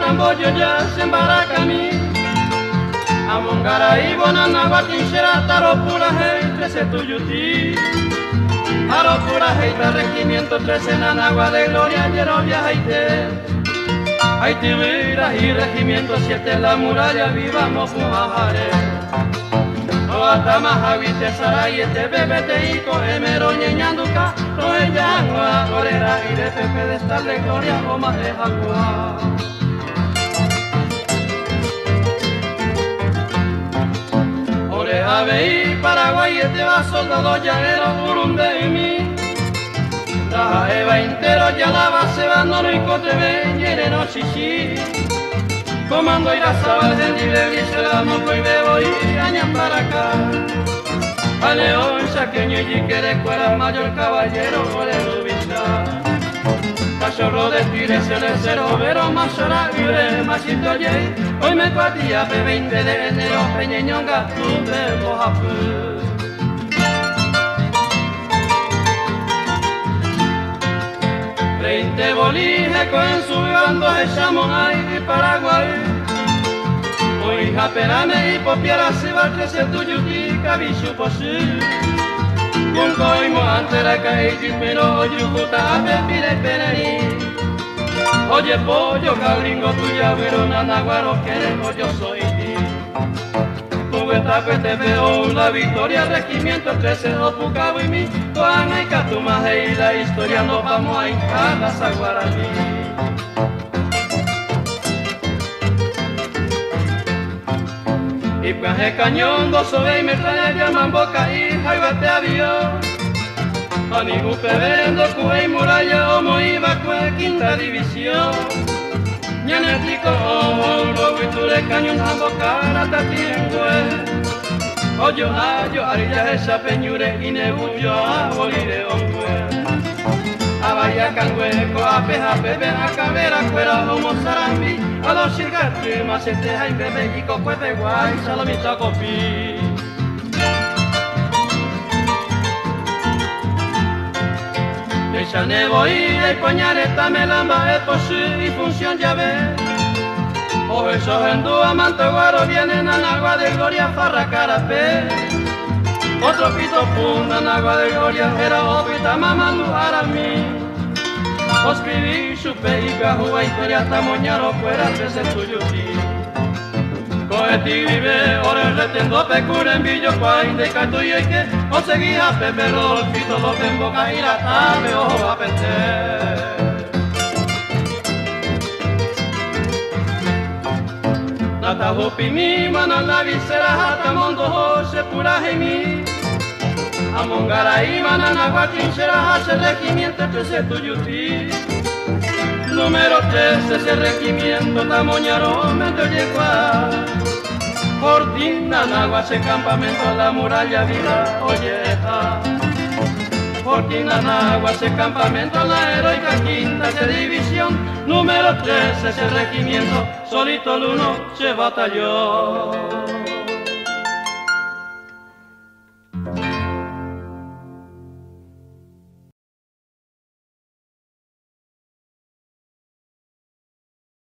mambo yo ya sembarakami Amongara y bonanagua tinchera taro pura hey trece tuyuti. Taro pura hey regimiento trece nanagua de gloria yerovia haite vira y regimiento siete la muralla vivamos mujajare Oatama habite saray este bebé te ico emero ñeñanduka Roe yangua orera y de pepe de estar de gloria o más de jacua Ore ave Paraguay este va soldado llanero Burundi y La eva entero ya la base no y cote ve no chichi Comando irá sabal de libre brise la moco y bebo y añan para acá. A león saqueño y quiere cuera mayor caballero ubisa Cachorro de tire se le cero pero más hora libre más ye Hoy me cuatía P20 de enero peñeñonga tu de mojapu Bolije con su bando echamos ahí Paraguay. Hoy japerame y popiara se va a crecer tu yuki cabichu posi Con coimo antera cae pero yujuta pepire penari Oye pollo cabringo tuya pero nanaguaro que yo soy te veo la victoria regimiento 13 Opucabo y mi Juana y Catumaje y la historia nos vamos a hincar las aguaraní y pues el cañón dos y me trae llaman boca y jaibate avión a ningún pebendo cuey muralla o iba cue quinta división. Nyanetiko lo witure cañón a boca la tiengüe Oyo ayo arilla esa peñure ine uyo a bolire Abaya cangueco a peja bebe a cabera cuera homo sarambi. A los chirgarte más este hay bebe y cocuete guay salomita copi Ella ne voy a poñar esta melamba es por su función ya ve O esos hindú amante guaro vienen a agua de gloria farra carapé Otro pito funda en agua de gloria era opita mamandu mí Oscribí su peica juga historia tamoñaro fuera de ese tuyo Coeti vive ora retendo pecure en billo qua indica tu y que o seguía pepe el pito lo tengo caíra tabe o a pente Nata hopi mi mana la visera hata mondo ho se pura mi Amongara i mana na guatinchera hace regimiento que se tuyuti Número 13 ese regimiento tamoñaro me te llegua Cortina Nagua ese campamento la muralla vida olleja Cortina Nagua ese campamento la heroica quinta de división. Número 13 ese regimiento solito el uno se batalló